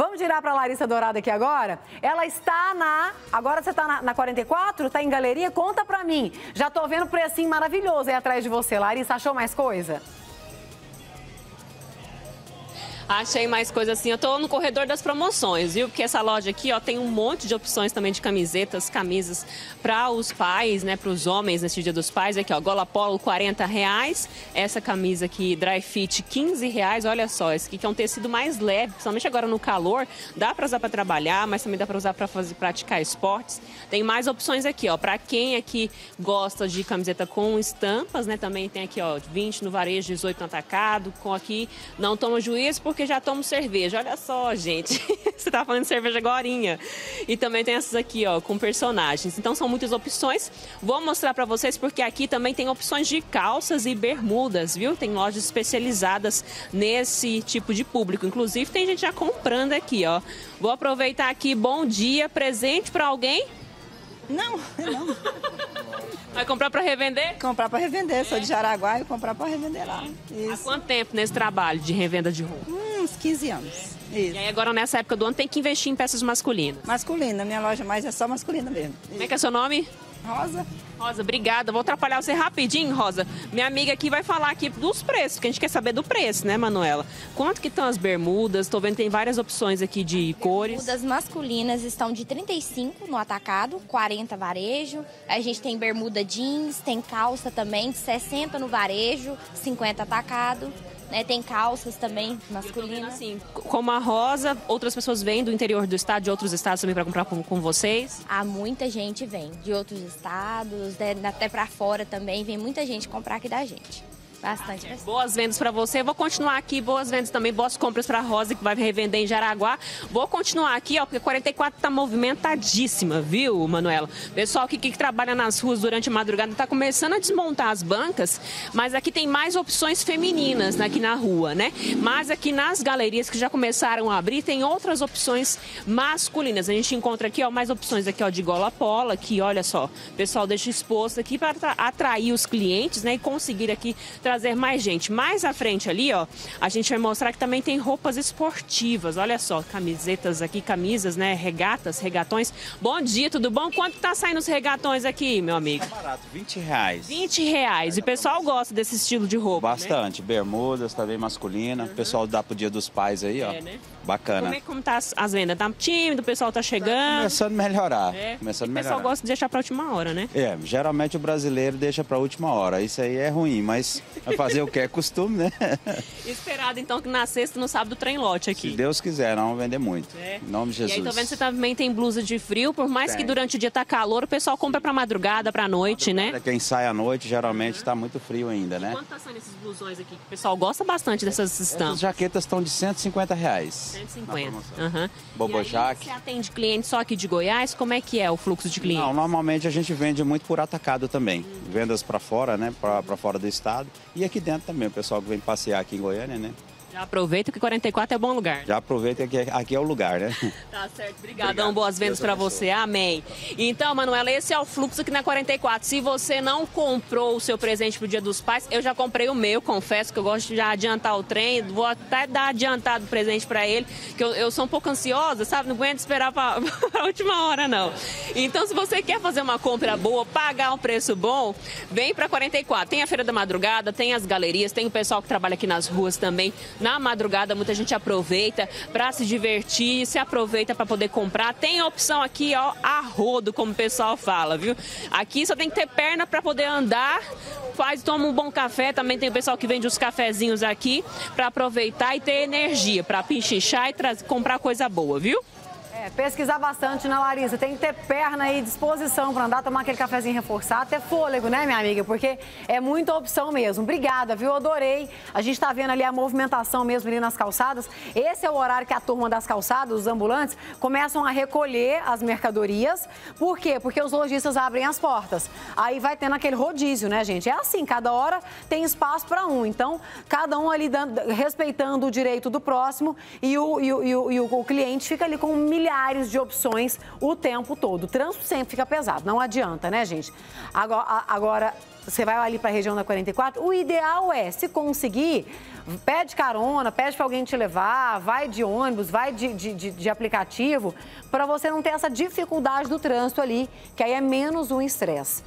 Vamos girar para Larissa Dourada aqui agora? Ela está na. Agora você está na, na 44? Está em galeria? Conta para mim. Já estou vendo precinho maravilhoso aí atrás de você. Larissa, achou mais coisa? Achei mais coisa assim. Eu tô no corredor das promoções, viu? Porque essa loja aqui, ó, tem um monte de opções também de camisetas, camisas para os pais, né? Para os homens nesse dia dos pais. Aqui, ó, Gola Polo, 40 reais. Essa camisa aqui, Dry Fit, 15 reais. Olha só, esse aqui que é um tecido mais leve, principalmente agora no calor. Dá para usar para trabalhar, mas também dá para usar para fazer praticar esportes. Tem mais opções aqui, ó. Para quem aqui gosta de camiseta com estampas, né? Também tem aqui, ó, 20 no varejo, 18 no atacado. Com aqui, não toma juízo porque porque já tomo cerveja. Olha só, gente. Você tá falando de cerveja agorinha. E também tem essas aqui, ó, com personagens. Então são muitas opções. Vou mostrar para vocês porque aqui também tem opções de calças e bermudas, viu? Tem lojas especializadas nesse tipo de público. Inclusive tem gente já comprando aqui, ó. Vou aproveitar aqui. Bom dia, presente para alguém? Não, não. Vai comprar para revender? Comprar para revender. Sou de Jaraguá e comprar para revender lá. Isso. Há quanto tempo nesse trabalho de revenda de roupa? Hum, uns 15 anos. Isso. E aí agora nessa época do ano tem que investir em peças masculinas? Masculina. Minha loja mais é só masculina mesmo. Como é que é seu nome? Rosa. Rosa, obrigada. Vou atrapalhar você rapidinho, Rosa. Minha amiga aqui vai falar aqui dos preços, que a gente quer saber do preço, né, Manuela? Quanto que estão as bermudas? Estou vendo que tem várias opções aqui de cores. Bermudas masculinas estão de 35 no atacado, 40 varejo. A gente tem bermuda jeans, tem calça também de 60 no varejo, 50 atacado. Né, tem calças também masculinas. Assim, como a Rosa, outras pessoas vêm do interior do estado, de outros estados também para comprar com, com, vocês? Há muita gente vem de outros estados, né, até para fora também, vem muita gente comprar aqui da gente. Bastante. Boas vendas para você. Vou continuar aqui, boas vendas também, boas compras para Rosa, que vai revender em Jaraguá. Vou continuar aqui, ó, porque 44 tá movimentadíssima, viu, Manuela? Pessoal que, que trabalha nas ruas durante a madrugada tá começando a desmontar as bancas, mas aqui tem mais opções femininas aqui na rua, né? Mas aqui nas galerias que já começaram a abrir, tem outras opções masculinas. A gente encontra aqui, ó, mais opções aqui, ó, de gola pola, aqui, olha só. O pessoal deixa exposto aqui para atrair os clientes, né, e conseguir aqui trazer mais gente. Mais à frente ali, ó, a gente vai mostrar que também tem roupas esportivas. Olha só, camisetas aqui, camisas, né? Regatas, regatões. Bom dia, tudo bom? Quanto tá saindo os regatões aqui, meu amigo? Tá barato, 20 reais. 20 reais. E o pessoal gosta desse estilo de roupa, né? Bastante. Né? Bermudas, também masculina. Uhum. O pessoal dá pro dia dos pais aí, ó. É, né? Bacana. Como é como tá as, as vendas? Tá tímido, o pessoal tá chegando? Tá começando a melhorar. É. Começando a melhorar. O pessoal gosta de deixar pra última hora, né? É, geralmente o brasileiro deixa pra última hora. Isso aí é ruim, mas vai fazer o que é costume, né? Esperado então que na sexta no sábado trem lote aqui. Se Deus quiser, não vamos vender muito. É. Em nome de Jesus. E aí tô vendo que você também tem blusa de frio, por mais tem. que durante o dia tá calor, o pessoal compra pra madrugada, pra noite, né? madrugada, né? Quem sai à noite geralmente uhum. tá muito frio ainda, né? E quanto tá saindo esses blusões aqui? O pessoal gosta bastante dessas estampas. As jaquetas estão de 150 reais. 150. Uhum. Bobojac. Você atende clientes só aqui de Goiás? Como é que é o fluxo de clientes? Não, normalmente a gente vende muito por atacado também. Hum. Vendas para fora, né? Para fora do estado. E aqui dentro também, o pessoal que vem passear aqui em Goiânia, né? Já aproveita que 44 é bom lugar. Já aproveita que aqui é o lugar, né? Tá certo. Obrigadão, boas vendas para você. Amém. Então, Manuela, esse é o fluxo aqui na 44. Se você não comprou o seu presente pro Dia dos Pais, eu já comprei o meu, confesso que eu gosto de já adiantar o trem. Vou até dar adiantado o presente para ele, que eu, eu, sou um pouco ansiosa, sabe? Não aguento esperar para a última hora, não. Então, se você quer fazer uma compra boa, pagar um preço bom, vem para 44. Tem a Feira da Madrugada, tem as galerias, tem o pessoal que trabalha aqui nas ruas também na madrugada muita gente aproveita para se divertir, se aproveita para poder comprar. Tem opção aqui, ó, a rodo, como o pessoal fala, viu? Aqui só tem que ter perna para poder andar. Faz, toma um bom café, também tem o pessoal que vende os cafezinhos aqui para aproveitar e ter energia para pinchichar e trazer, comprar coisa boa, viu? Pesquisar bastante, né, Larissa? Tem que ter perna e disposição para andar, tomar aquele cafezinho reforçado, ter fôlego, né, minha amiga? Porque é muita opção mesmo. Obrigada, viu? Adorei. A gente está vendo ali a movimentação mesmo ali nas calçadas. Esse é o horário que a turma das calçadas, os ambulantes, começam a recolher as mercadorias. Por quê? Porque os lojistas abrem as portas. Aí vai tendo aquele rodízio, né, gente? É assim, cada hora tem espaço para um. Então, cada um ali dando, respeitando o direito do próximo e o, e o, e o, e o cliente fica ali com milhão milhares de opções o tempo todo. O trânsito sempre fica pesado, não adianta, né, gente? Agora, agora você vai ali para a região da 44, o ideal é, se conseguir, pede carona, pede para alguém te levar, vai de ônibus, vai de, de, de, de aplicativo, para você não ter essa dificuldade do trânsito ali, que aí é menos um estresse.